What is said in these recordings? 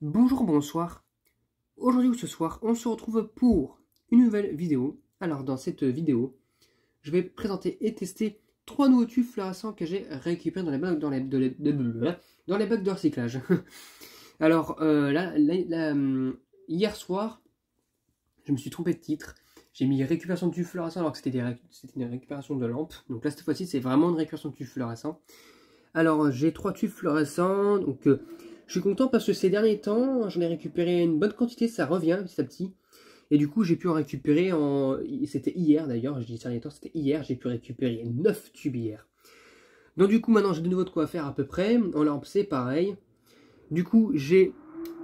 Bonjour, bonsoir. Aujourd'hui ou ce soir, on se retrouve pour une nouvelle vidéo. Alors, dans cette vidéo, je vais présenter et tester trois nouveaux tubes fluorescents que j'ai récupérés dans les bacs, dans les, de recyclage. Alors, là, hier soir, je me suis trompé de titre. J'ai mis récupération de tubes fluorescents alors que c'était une récupération de lampes. Donc là, cette fois-ci, c'est vraiment une récupération de tubes fluorescents. Alors, j'ai trois tubes fluorescents. Donc, euh, je suis content parce que ces derniers temps, j'en ai récupéré une bonne quantité, ça revient petit à petit. Et du coup, j'ai pu en récupérer en... C'était hier d'ailleurs, je dis derniers temps, c'était hier, j'ai pu récupérer 9 tubes hier. Donc du coup, maintenant, j'ai de nouveau de quoi faire à peu près. En lampe, c'est pareil. Du coup, j'ai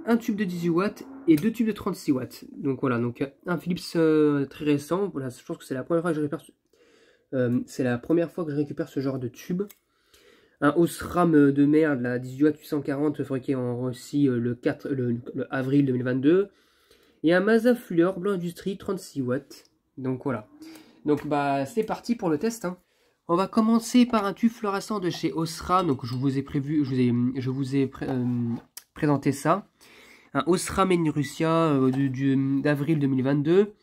un tube de 18 watts et deux tubes de 36 watts. Donc voilà, donc un Philips euh, très récent. Je pense que c'est la première fois que je récupère... Euh, c'est la première fois que je récupère ce genre de tube un Osram de merde, la 18 Watt 840 fabriqué en Russie euh, le 4 le, avril 2022. Et un Mazda Fleur Blanc Industrie 36 watts. Donc voilà. Donc bah c'est parti pour le test. Hein. On va commencer par un tube fluorescent de chez Osram. Donc je vous ai prévu, je vous ai, euh, présenté ça. Un Osram in Russia euh, d'avril 2022.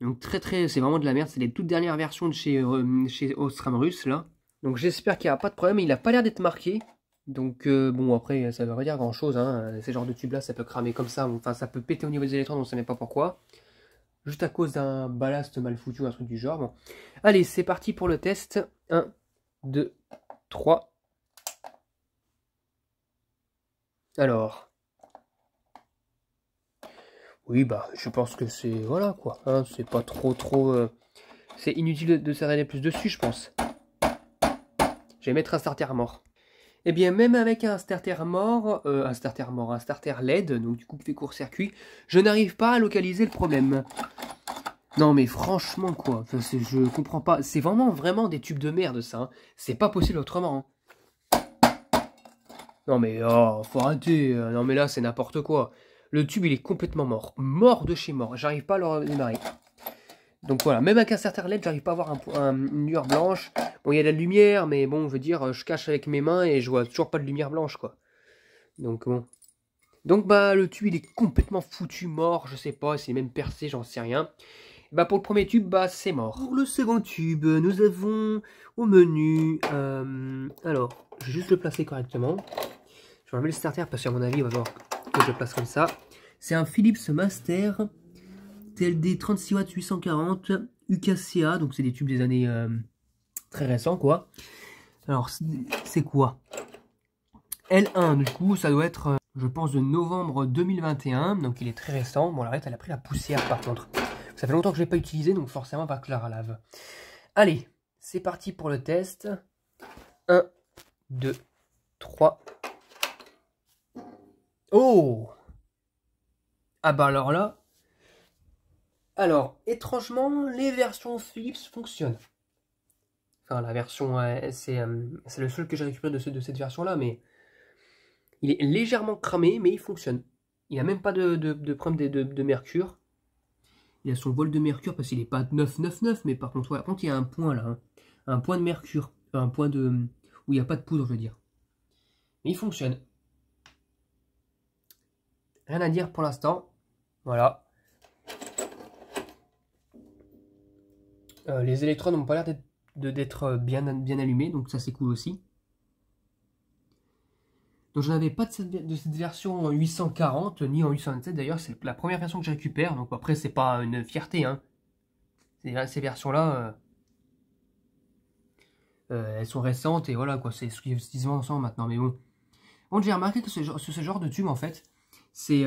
Donc très très, c'est vraiment de la merde. C'est les toutes dernières versions de chez, chez Osram Russe là. Donc j'espère qu'il n'y a pas de problème. Il n'a pas l'air d'être marqué. Donc euh, bon après ça ne veut pas dire grand chose. Hein. Ces genres de tubes là ça peut cramer comme ça. Enfin ça peut péter au niveau des électrons on ne sait pas pourquoi. Juste à cause d'un ballast mal foutu ou un truc du genre. Allez c'est parti pour le test. 1, 2, 3. Alors. Oui bah je pense que c'est voilà quoi. Hein. c'est pas trop trop... Euh, c'est inutile de s'arrêter plus dessus je pense. Je vais mettre un starter mort. Et eh bien, même avec un starter mort, euh, un starter mort, un starter LED, donc du coup qui fait court-circuit, je n'arrive pas à localiser le problème. Non mais franchement quoi, je comprends pas. C'est vraiment vraiment des tubes de merde ça. Hein. C'est pas possible autrement. Hein. Non mais oh, faut arrêter. Euh, non mais là c'est n'importe quoi. Le tube il est complètement mort. Mort de chez mort. J'arrive pas à le redémarrer. Donc voilà, même avec un starter LED, j'arrive pas à avoir un, une lueur blanche. Bon, il y a de la lumière, mais bon, je veux dire, je cache avec mes mains et je vois toujours pas de lumière blanche, quoi. Donc bon. Donc bah, le tube, il est complètement foutu, mort, je sais pas, c'est même percé, j'en sais rien. bah pour le premier tube, bah c'est mort. Pour le second tube, nous avons au menu... Euh, alors, je vais juste le placer correctement. Je vais enlever le starter parce qu'à mon avis, on va voir que je le place comme ça. C'est un Philips Master TLD 36 watts 840, UKCA, donc c'est des tubes des années euh, très récents quoi. Alors c'est quoi? L1, du coup ça doit être, euh, je pense, de novembre 2021, donc il est très récent. Bon l'arrête elle a pris la poussière par contre. Ça fait longtemps que je ne l'ai pas utilisé, donc forcément pas que la relave. Allez, c'est parti pour le test. 1, 2, 3. Oh Ah bah alors là, alors, étrangement, les versions Philips fonctionnent. Enfin, la version, euh, c'est le seul que j'ai récupéré de, de cette version-là, mais il est légèrement cramé, mais il fonctionne. Il n'a même pas de, de, problème de, mercure. Il a son vol de mercure parce qu'il n'est pas 999, mais par contre, il y a un point là, hein. un point de mercure, un point de où il n'y a pas de poudre, je veux dire. Mais il fonctionne. Rien à dire pour l'instant. Voilà. Euh, les électrodes n'ont pas l'air d'être euh, bien, allumés, donc ça c'est cool aussi. Donc je n'avais pas de cette, version en 840, ni en 827 d'ailleurs, c'est la première version que je récupère, donc après c'est pas une fierté, hein. Ces versions-là, euh, elles sont récentes et voilà quoi, c'est exclusivement ensemble maintenant, mais bon. Bon, j'ai remarqué que ce, ce, genre de tube en fait, c'est...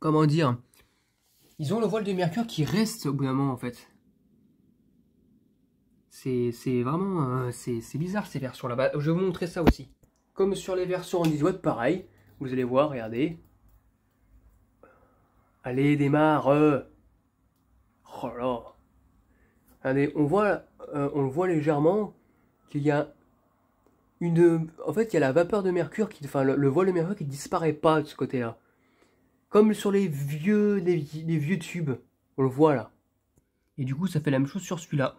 comment dire ils ont le voile de mercure qui reste au bout d'un moment en fait. C'est vraiment... Euh, c'est bizarre ces versions là-bas. Je vais vous montrer ça aussi. Comme sur les versions en 10 watts, pareil. Vous allez voir, regardez. Allez, démarre Oh là Allez, on voit, euh, on le voit légèrement qu'il y a une... En fait, il y a la vapeur de mercure, qui, enfin le, le voile de mercure qui disparaît pas de ce côté-là. Comme sur les vieux, les, vieux tubes. On le voit là. Et du coup, ça fait la même chose sur celui-là.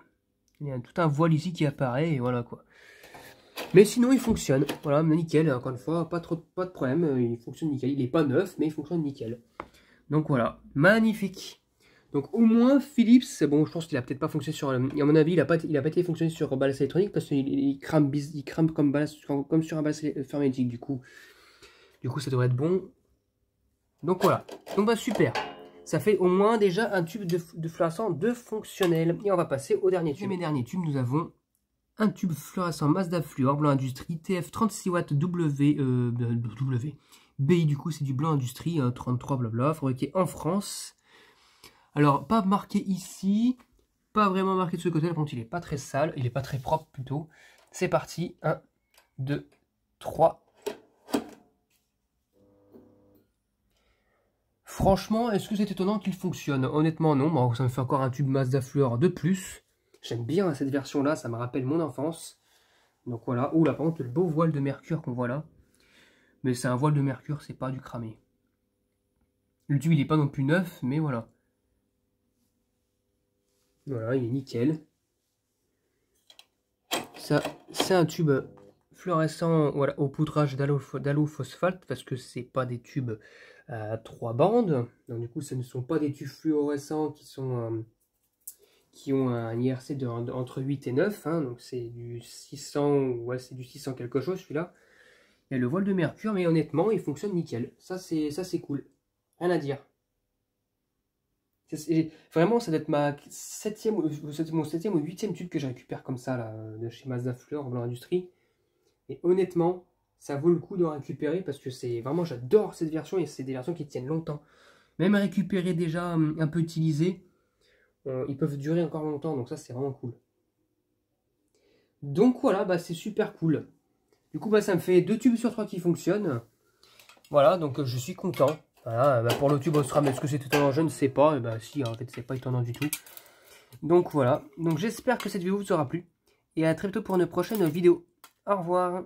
Il y a tout un voile ici qui apparaît voilà quoi. Mais sinon, il fonctionne. Voilà, nickel, encore une fois, pas, de problème. Il fonctionne nickel. Il n'est pas neuf, mais il fonctionne nickel. Donc voilà, magnifique. Donc au moins Philips, bon je pense qu'il a peut-être pas fonctionné sur, à mon avis il n'a pas, il pas été fonctionné sur balance électronique parce qu'il il crame, il crame comme, comme sur un balance hermétique du coup. Du coup ça devrait être bon. Donc voilà, donc bah super. Ça fait au moins déjà un tube de, fluorescent de fonctionnel. Et on va passer au dernier tube. Et mes derniers nous avons un tube fluorescent Mazda Fluor, blanc industrie, TF 36 watts W, euh, W. BI du coup c'est du blanc industrie, 33 blabla, fabriqué en France. Alors pas marqué ici, pas vraiment marqué de ce côté, par il est pas très sale, il est pas très propre plutôt. C'est parti, 1, 2, 3. Franchement, est-ce que c'est étonnant qu'il fonctionne? Honnêtement non, ça me fait encore un tube Mazda Fluor de plus. J'aime bien cette version-là, ça me rappelle mon enfance. Donc voilà. Ouh par contre, le beau voile de mercure qu'on voit là. Mais c'est un voile de mercure, c'est pas du cramé. Le tube, il n'est pas non plus neuf, mais voilà. Voilà, il est nickel. Ça, c'est un tube fluorescent voilà, au poudrage phosphate parce que c'est pas des tubes à trois bandes. Donc du coup, ce ne sont pas des tubes fluorescents qui sont... Euh, qui ont un IRC de, entre 8 et 9, hein, donc c'est du 600, ouais du 600 quelque chose celui-là. Il y a le voile de mercure, mais honnêtement, il fonctionne nickel. Ça c'est ça c'est cool, rien à dire. Vraiment, ça doit être ma septième, mon septième ou huitième tube que je récupère comme ça là, de chez Mazda Fleur blanc industrie. Et honnêtement, ça vaut le coup de récupérer parce que c'est vraiment, j'adore cette version et c'est des versions qui tiennent longtemps. Même récupérer déjà hum, un peu utilisé, euh, ils peuvent durer encore longtemps, donc ça c'est vraiment cool. Donc voilà, bah, c'est super cool. Du coup, bah, ça me fait deux tubes sur trois qui fonctionnent. Voilà, donc euh, je suis content. Voilà, bah, pour le tube Ostram, est-ce que c'est étonnant Je ne sais pas. Et bah si, en fait, c'est pas étonnant du tout. Donc voilà. Donc j'espère que cette vidéo vous aura plu. Et à très bientôt pour une prochaine vidéo. Au revoir.